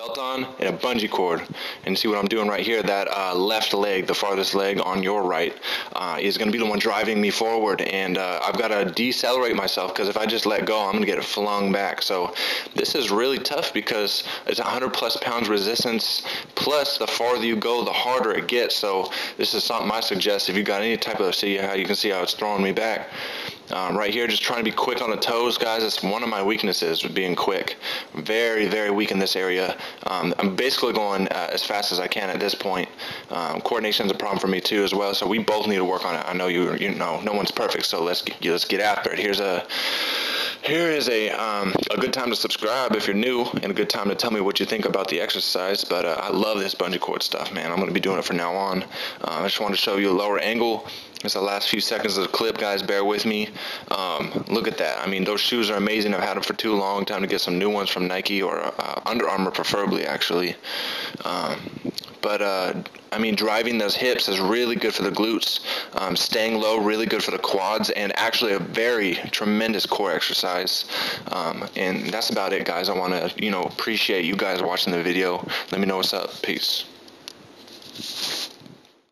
belt on and a bungee cord. And see what I'm doing right here, that uh, left leg, the farthest leg on your right, uh, is going to be the one driving me forward. And uh, I've got to decelerate myself because if I just let go, I'm going to get flung back. So this is really tough because it's 100 plus pounds resistance. Plus, the farther you go, the harder it gets. So this is something I suggest if you got any type of, see how you can see how it's throwing me back. Um, right here, just trying to be quick on the toes, guys. It's one of my weaknesses, being quick. Very, very weak in this area. Um, I'm basically going uh, as fast as I can at this point. Um, coordination is a problem for me too, as well. So we both need to work on it. I know you, you know, no one's perfect, so let's get, let's get after it. Here's a here is a um, a good time to subscribe if you're new, and a good time to tell me what you think about the exercise. But uh, I love this bungee cord stuff, man. I'm going to be doing it from now on. Uh, I just want to show you a lower angle. It's the last few seconds of the clip, guys. Bear with me. Um, look at that. I mean, those shoes are amazing. I've had them for too long. Time to get some new ones from Nike or uh, Under Armour, preferably, actually. Um, but uh, I mean, driving those hips is really good for the glutes. Um, staying low, really good for the quads, and actually a very tremendous core exercise. Um, and that's about it, guys. I want to, you know, appreciate you guys watching the video. Let me know what's up. Peace.